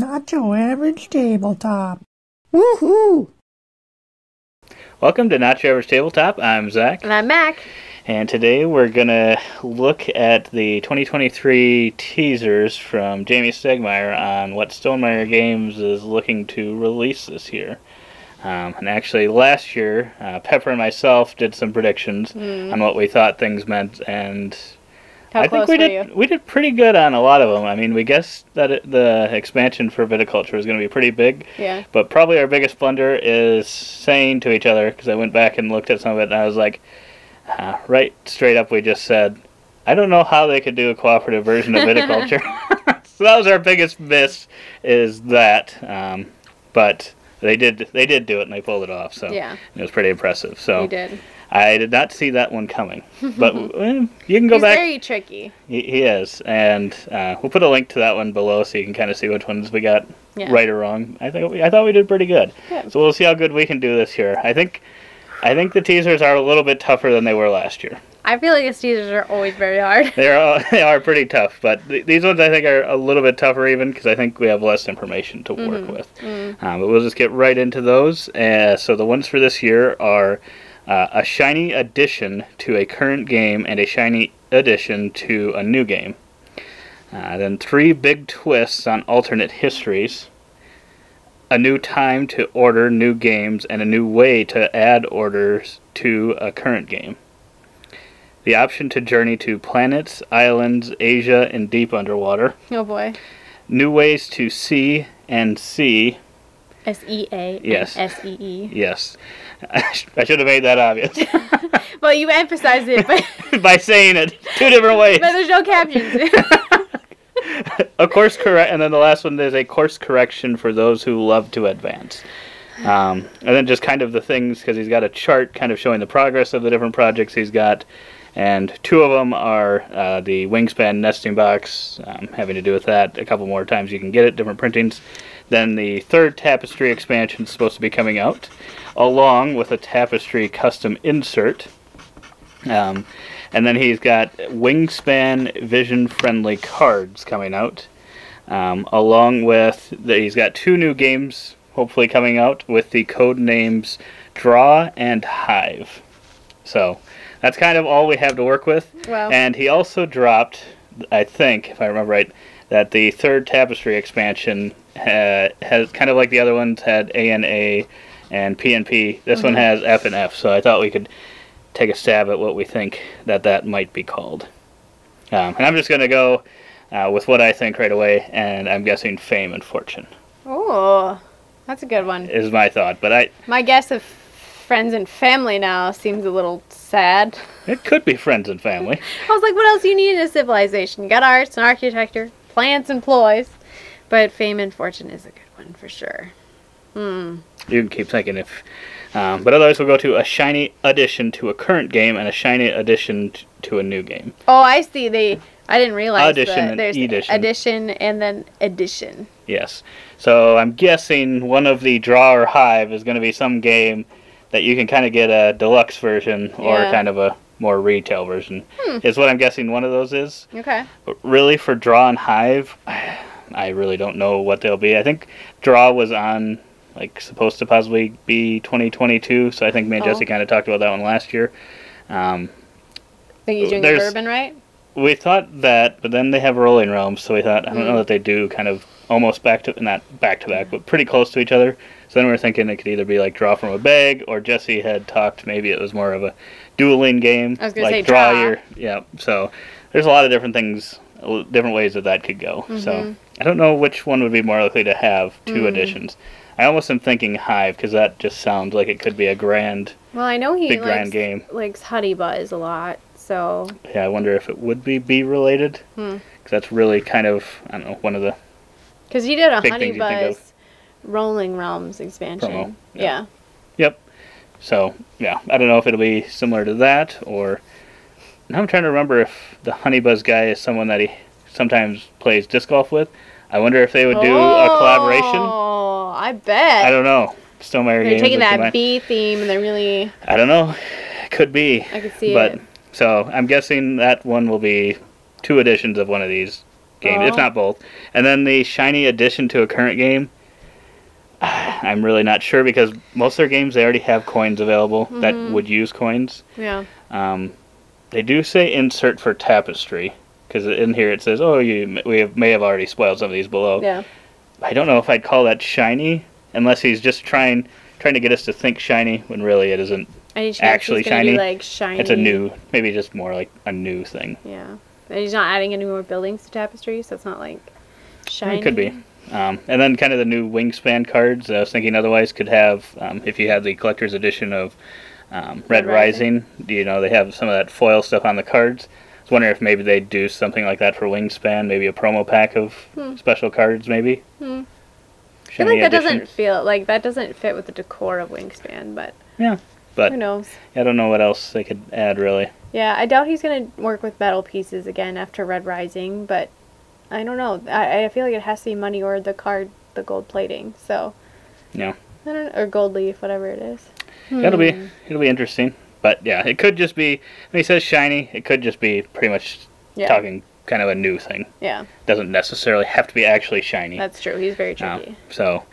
Nacho Average tabletop. Woohoo! Welcome to Nacho Average Tabletop. I'm Zach, And I'm Mac. and today we're gonna look at the 2023 teasers from Jamey Stegmaier on what Stonemaier Games is looking to release this year. Um, and actually, last year, uh, Pepper and myself did some predictions on what we thought things meant, and How I think we did you? we did pretty good on a lot of them. I mean, we guessed that it, the expansion for viticulture was going to be pretty big, Yeah. but probably our biggest blunder is saying to each other because I went back and looked at some of it and I was like, uh, right straight up, we just said, I don't know how they could do a cooperative version of viticulture. so that was our biggest miss, is that. Um, but they did they did do it and they pulled it off. So Yeah. it was pretty impressive. So You did. I did not see that one coming, but you can go He's back. very tricky. He, he is, and uh, we'll put a link to that one below so you can kind of see which ones we got Yeah. right or wrong. I think we, I thought we did pretty good. So we'll see how good we can do this year. I think I think the teasers are a little bit tougher than they were last year. I feel like his teasers are always very hard. They are they are pretty tough, but th- these ones I think are a little bit tougher even because I think we have less information to work with. Um, but we'll just get right into those. Uh, so the ones for this year are uh, a shiny addition to a current game and a shiny addition to a new game. Uh, then three big twists on alternate histories. A new time to order new games and a new way to add orders to a current game. The option to journey to planets, islands, Asia, and deep underwater. Oh boy. New ways to see and see. S E A. Yes. S E E. Yes. I should have made that obvious Well, you emphasized it, but, by saying it two different ways. but there's no captions. a course correct, and then the last one is a course correction for those who love to advance. Um, and then just kind of the things because he's got a chart kind of showing the progress of the different projects he's got, and two of them are uh, the wingspan nesting box, um, having to do with that. A couple more times you can get it, different printings. Then the third tapestry expansion is supposed to be coming out, along with a tapestry custom insert. Um, and then he's got wingspan vision friendly cards coming out, um, along with the, he's got two new games hopefully coming out with the code names Draw and Hive. So that's kind of all we have to work with. Wow. And he also dropped, I think, if I remember right, that the third tapestry expansion ha- has kind of like the other ones had A and A and P and P. This one has F and F. So I thought we could take a stab at what we think that that might be called. Um, and I'm just going to go uh, with what I think right away, and I'm guessing fame and fortune oh, that's a good one. is my thought. But I My guess of friends and family now seems a little sad. it could be friends and family. I was like, what else do you need in a civilization? You got arts and architecture, plans and ploys. But fame and fortune is a good one for sure. Hmm. You can keep thinking if. Um, but otherwise, we'll go to a shiny addition to a current game and a shiny addition to a new game. Oh, I see. They. I didn't realize Addition that and there's edition. addition and then addition. Yes. So I'm guessing one of the draw or hive is going to be some game that you can kind of get a deluxe version or Yeah. kind of a more retail version. Hmm. Is what I'm guessing one of those is. Okay. But really, for Draw and Hive, I really don't know what they'll be. I think Draw was on, like, supposed to possibly be 2022, so I think me and Oh. Jesse kind of talked about that one last year. Um, think he's doing the bourbon right. we thought that, but then they have Rolling Realms, so we thought, I don't know Mm. that they do kind of almost back to, not back to back, but pretty close to each other. So then we were thinking it could either be like Draw from a Bag, or Jesse had talked maybe it was more of a dueling game. I was gonna like say draw draw. your, yeah. So there's a lot of different things, different ways that that could go. So Mhm. I don't know which one would be more likely to have two Mm. editions. I almost am thinking Hive because that just sounds like it could be a grand. Well, I know he Big likes, grand game. likes Honey Buzz a lot, so Yeah, I wonder if it would be bee related Hmm. because that's really kind of I don't know one of the because he did a Big Honey things you think of. Buzz Rolling Realms expansion. Promo, yeah. yeah. Yep. So yeah, I don't know if it'll be similar to that or. Now I'm trying to remember if the Honey Buzz guy is someone that he sometimes plays disc golf with. I wonder if they would do a oh, collaboration. Oh, I bet. I don't know. Stonemaier They're taking that combined- bee theme and they're really. I don't know. Could be. I could see but it. so I'm guessing that one will be two editions of one of these game, if Oh. not both. And then the shiny addition to a current game. I'm really not sure because most of their games they already have coins available that Mhm. would use coins. Yeah. Um, they do say insert for tapestry because in here it says, "Oh, you we have, may have already spoiled some of these below." Yeah. I don't know if I'd call that shiny unless he's just trying trying to get us to think shiny when really it isn't. Actually shiny? Be, like shiny. It's a new, maybe just more like a new thing. Yeah. And he's not adding any more buildings to tapestry, so it's not like shiny. It could be. Um, and then kind of the new wingspan cards. I was thinking otherwise could have um, if you had the collector's edition of um, Red, Red Rising. You know they have some of that foil stuff on the cards. I was wondering if maybe they'd do something like that for wingspan. Maybe a promo pack of Hmm. special cards. Maybe. Hmm. I feel like that edition. doesn't feel like that doesn't fit with the decor of Wingspan, but But who knows? I don't know what else they could add really. Yeah, I doubt he's gonna work with metal pieces again after Red Rising, but I don't know. I, I feel like it has to be money or the card, the gold plating. So Yeah. I don't or gold leaf, whatever it is. It'll be Hmm. it'll be interesting. But yeah, it could just be when he says shiny, it could just be pretty much Yeah. talking kind of a new thing. Yeah, Doesn't necessarily have to be actually shiny. that's true. He's very Uh, tricky. so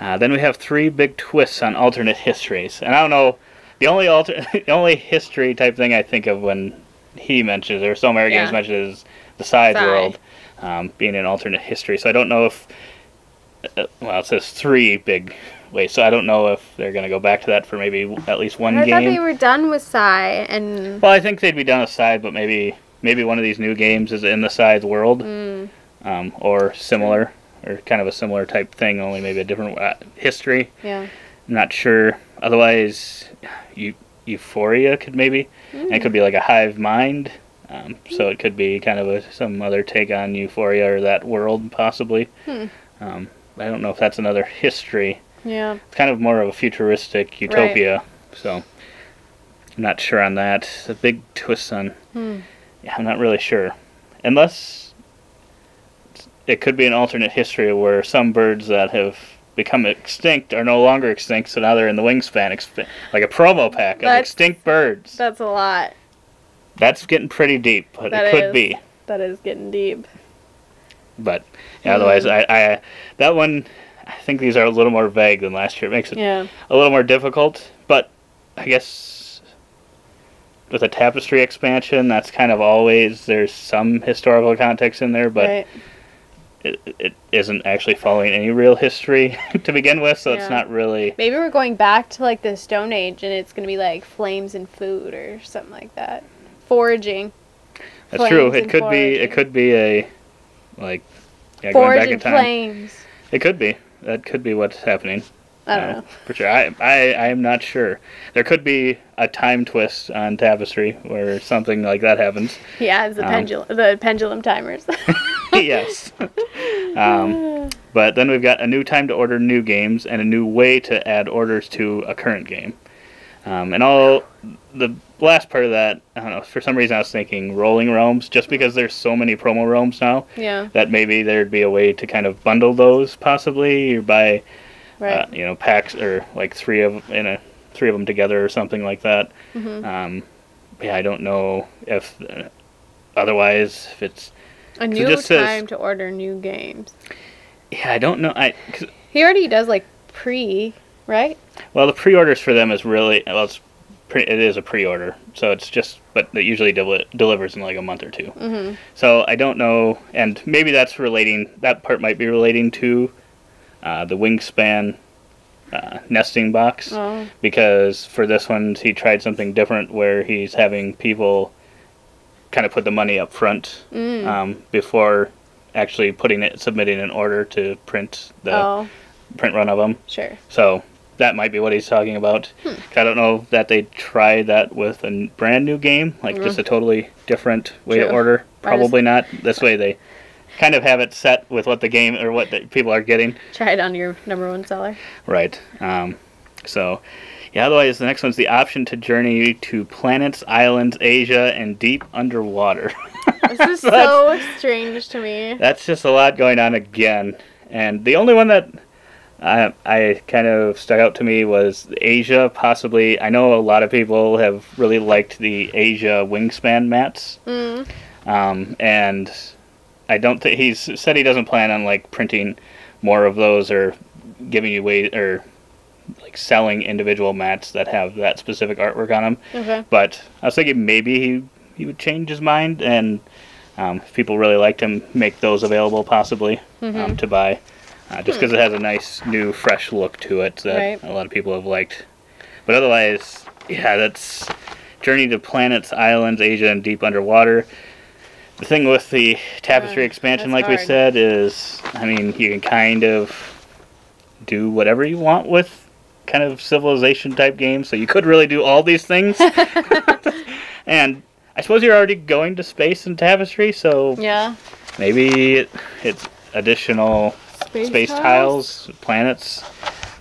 uh, then we have three big twists on alternate histories, and I don't know the only alter the only history type thing I think of when he mentions or so Games Yeah. mentions is the Scythe Scythe. world um, being an alternate history. So I don't know if uh, well it says three big ways, so I don't know if they're gonna go back to that for maybe at least one I thought game. they were done with Scythe and Well, I think they'd be done with Scythe, but maybe maybe one of these new games is in the Scythe world, mm, um, or similar, or kind of a similar type thing, only maybe a different uh, history. yeah. I'm not sure. Otherwise, eu- Euphoria could maybe. And it could be like a hive mind. Um, so it could be kind of a, some other take on Euphoria or that world, possibly. Hmm. Um, I don't know if that's another history. Yeah. It's kind of more of a futuristic utopia. Right. So I'm not sure on that. It's a big twist on. Hmm. Yeah, I'm not really sure. Unless it could be an alternate history where some birds that have become extinct are no longer extinct, so now they're in the wingspan, exp- like a promo pack of That's- extinct birds. That's a lot. That's getting pretty deep, but That it could is. be. That is getting deep. But yeah, otherwise. I, I that one, I think these are a little more vague than last year. It makes it Yeah. a little more difficult. But I guess with a tapestry expansion, that's kind of always there's some historical context in there, but right. It, it isn't actually following any real history to begin with, so it's not really. Maybe we're going back to like the Stone Age and it's gonna be like flames and food or something like that. Foraging. That's true. It could be. It could be a like yeah, going back in time. flames. It could be. That could be what's happening. I don't Uh, know. For sure. I, I I am not sure. There could be a time twist on Tapestry where something like that happens. Yeah, it's the Um, pendulum the pendulum timers. yes. um, but then we've got a new time to order new games and a new way to add orders to a current game. Um, and all the last part of that, I don't know. For some reason, I was thinking rolling realms, just because there's so many promo realms now. yeah. That maybe there'd be a way to kind of bundle those, possibly, or buy Right. uh, you know packs or like three of in a three of them together or something like that. Mhm. Um, yeah, I don't know if uh, otherwise if it's a it new says- time to order new games. yeah I don't know I 'cause- He already does like pre, right? well the pre-orders for them is really well it's pre, it is a pre-order so it's just but it usually deli- delivers in like a month or two. Mm-hmm. So I don't know, and maybe that's relating. That part might be relating to uh, the wingspan uh, nesting box. Oh. because for this one he tried something different where he's having people kind of put the money up front Mm. um, before actually putting it submitting an order to print the oh, print run of them sure. so that might be what he's talking about Hmm. i don't know that they tried that with a brand new game like just a totally different way to Mm. Order I just- probably not this way they kind of have it set with what the game or what the people are getting Try it on your number one seller. Right. Um, so, yeah, otherwise, the next one's the option to journey to planets, islands, Asia, and deep underwater. This is so strange to me. That's just a lot going on again. And the only one that I, I kind of stuck out to me was Asia, possibly. I know a lot of people have really liked the Asia wingspan mats. Mm. Um, and I don't think he's said he doesn't plan on like printing more of those or giving you away or like selling individual mats that have that specific artwork on them. Okay. But I was thinking maybe he he would change his mind and um, if people really liked him, make those available possibly Mm-hmm. um, to buy, uh, just because it has a nice new fresh look to it that Right. a lot of people have liked. But otherwise, yeah, that's Journey to Planets, Islands, Asia, and Deep Underwater. The thing with the Tapestry expansion, like we said, is I mean, you can kind of do whatever you want with kind of civilization type games, so you could really do all these things. and I suppose you're already going to space in Tapestry, so Yeah. maybe it, it's additional space, tiles, planets.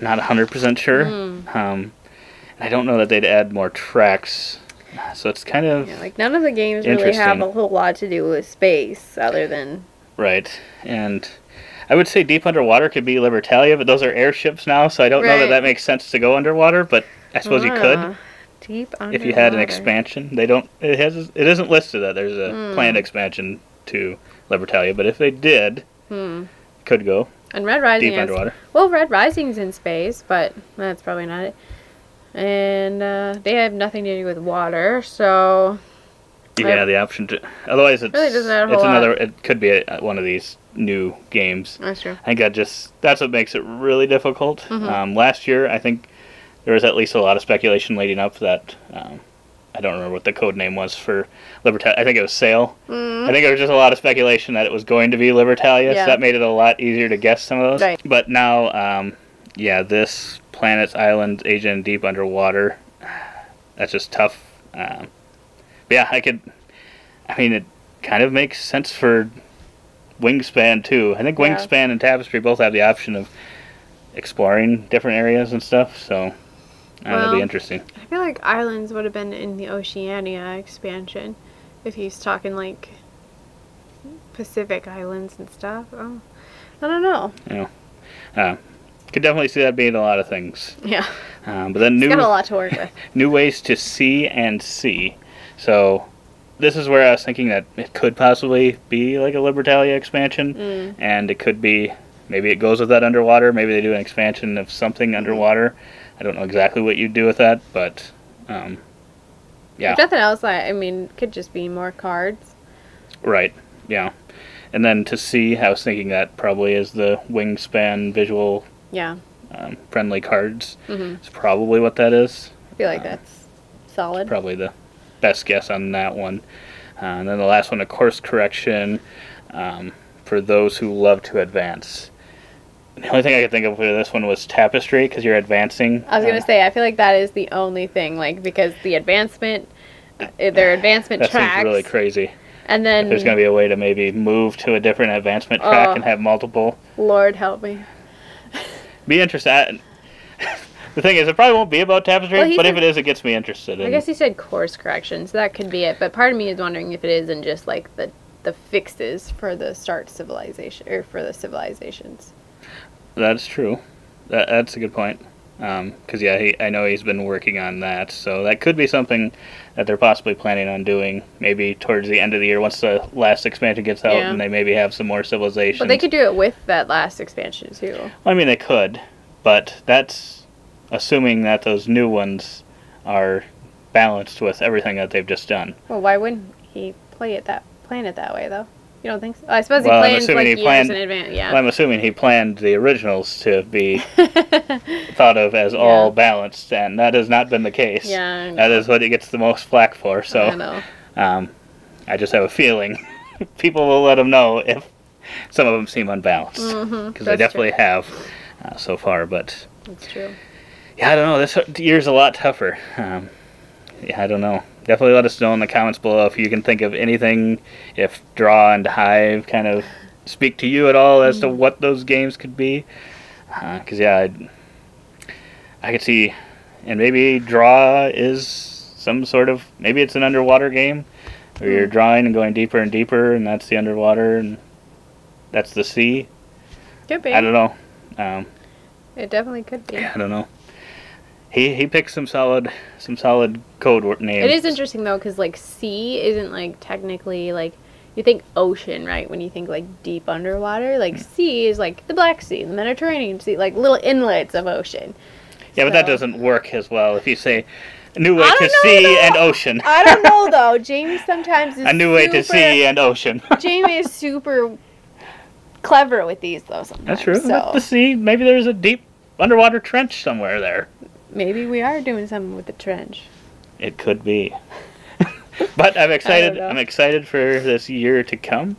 Not 100% sure. Hmm. Um, I don't know that they'd add more tracks. So it's kind of Yeah, like none of the games really have a whole lot to do with space, other than right. And I would say deep underwater could be Libertalia, but those are airships now, so I don't know that that makes sense to go underwater. But I suppose you could Ah, deep if you had an expansion. They don't. It has. It isn't listed that there's a Hmm. planned expansion to Libertalia, but if they did, Hmm. could go And Red Rising deep underwater. Well, Red Rising's in space, but that's probably not it. And uh, they have nothing to do with water, so Yeah, the option to. Otherwise, it's Really doesn't add a it's another. lot. It could be a, one of these new games. that's true. I think that just that's what makes it really difficult. Mhm. Um, last year, I think there was at least a lot of speculation leading up that. Um, I don't remember what the code name was for Libertalia. I think it was Sale. Mm. I think there was just a lot of speculation that it was going to be Libertalia, Yeah. so that made it a lot easier to guess some of those. Right. But now, um, yeah, this planets, islands, Asia, and deep underwater. That's just tough. Um, but yeah, I could. I mean, it kind of makes sense for Wingspan too. I think Yeah. Wingspan and Tapestry both have the option of exploring different areas and stuff. So uh, it'll be interesting. I feel like islands would have been in the Oceania expansion, if he's talking like Pacific islands and stuff. Oh, I don't know. Uh, could definitely see that being a lot of things. Yeah, Um, but then new got a lot to work with. new ways to see and see. So this is where I was thinking that it could possibly be like a Libertalia expansion, Mm. and it could be maybe it goes with that underwater. Maybe they do an expansion of something underwater. I don't know exactly what you'd do with that, but um, yeah, If nothing else, I, I mean, could just be more cards. right, yeah. And then to see, I was thinking that probably is the wingspan visual Yeah, um, friendly cards. hmm It's probably what that is. I feel like Uh, that's solid. probably the best guess on that one. Uh, and then the last one, a course correction um, for those who love to advance. The only thing I could think of for this one was tapestry because you're advancing. I was gonna uh, say, I feel like that is the only thing, like because the advancement, uh, their advancement that tracks, seems really crazy. and then If there's going to be a way to maybe move to a different advancement track Oh. and have multiple, Lord help me. Be interested. the thing is, it probably won't be about tapestry, Well, but if it is, it gets me interested. I in- guess he said course corrections. so that could be it. But part of me is wondering if it isn't just like the the fixes for the start civilization or for the civilizations. That's true. That, that's a good point. Um, because yeah, he, I know he's been working on that, so that could be something that they're possibly planning on doing. Maybe towards the end of the year, once the last expansion gets out, Yeah. and they maybe have some more civilizations. But they could do it with that last expansion too. I mean, they could, but that's assuming that those new ones are balanced with everything that they've just done. Well, why wouldn't he play it that plan it that way though? You don't think so? I suppose Well, I'm he assuming like he years planned- in advance. Well, Yeah. I'm assuming he planned the originals to be thought of as all balanced, and that has not been the case. yeah. That what he gets the most flack for. So, I know. um, I just have a feeling people will let him know if some of them seem unbalanced because Mhm, they definitely have uh, so far. But That's true. yeah, I don't know. This year's a lot tougher. Um, yeah, I don't know. Definitely let us know in the comments below if you can think of anything, if Draw and Hive kind of speak to you at all as to what those games could be. Because yeah, I'd, I could see, and maybe Draw is some sort of maybe it's an underwater game where you're Hmm. drawing and going deeper and deeper, and that's the underwater, and that's the sea. Could be. I don't know. Um, It definitely could be. I don't know. He he picked some solid some solid code word names. It is interesting though, because like sea isn't like technically like you think ocean, right? When you think like deep underwater, like mm. sea is like the Black Sea, the Mediterranean Sea, like little inlets of ocean. Yeah, but that doesn't work as well if you say a new way to sea though. and ocean. I don't know though. Jamey sometimes is a new way to sea and ocean. Jamey is super clever with these though. Sometimes. That's true. So The sea, maybe there's a deep underwater trench somewhere there. Maybe we are doing something with the trench. It could be. but I'm excited. I'm excited for this year to come.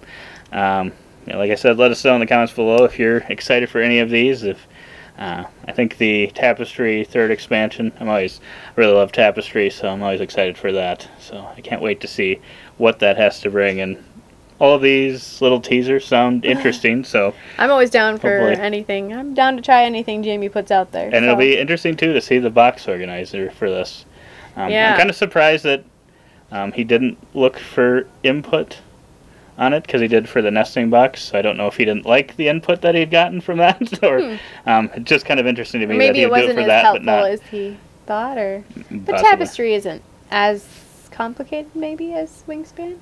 Um, like I said, let us know in the comments below if you're excited for any of these. If uh, I think the Tapestry third expansion, I'm always really love Tapestry, so I'm always excited for that. So I can't wait to see what that has to bring. And all of these little teasers sound interesting. So I'm always down for Hopefully. anything. I'm down to try anything Jamey puts out there. And it'll be interesting too to see the box organizer for this. Um, Yeah. I'm kind of surprised that um, he didn't look for input on it because he did for the nesting box. So I don't know if he didn't like the input that he'd gotten from that, or um, it's just kind of interesting to me that he'd it do it wasn't for as that, but helpful not. as he thought, or but possibly. tapestry isn't as complicated maybe as wingspan.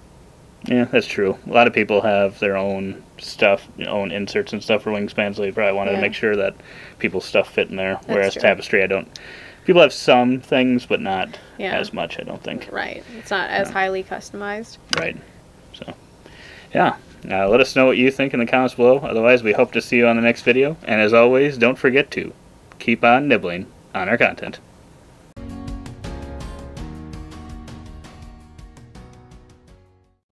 Yeah, that's true. A lot of people have their own stuff, you know, own inserts and stuff for wingspans, so they probably wanted Yeah. to make sure that people's stuff fit in there. Whereas true. tapestry, I don't. People have some things, but not Yeah. as much. I don't think. Right. It's not as highly customized. Right. So, yeah. Uh, let us know what you think in the comments below. Otherwise, we hope to see you on the next video. And as always, don't forget to keep on nibbling on our content.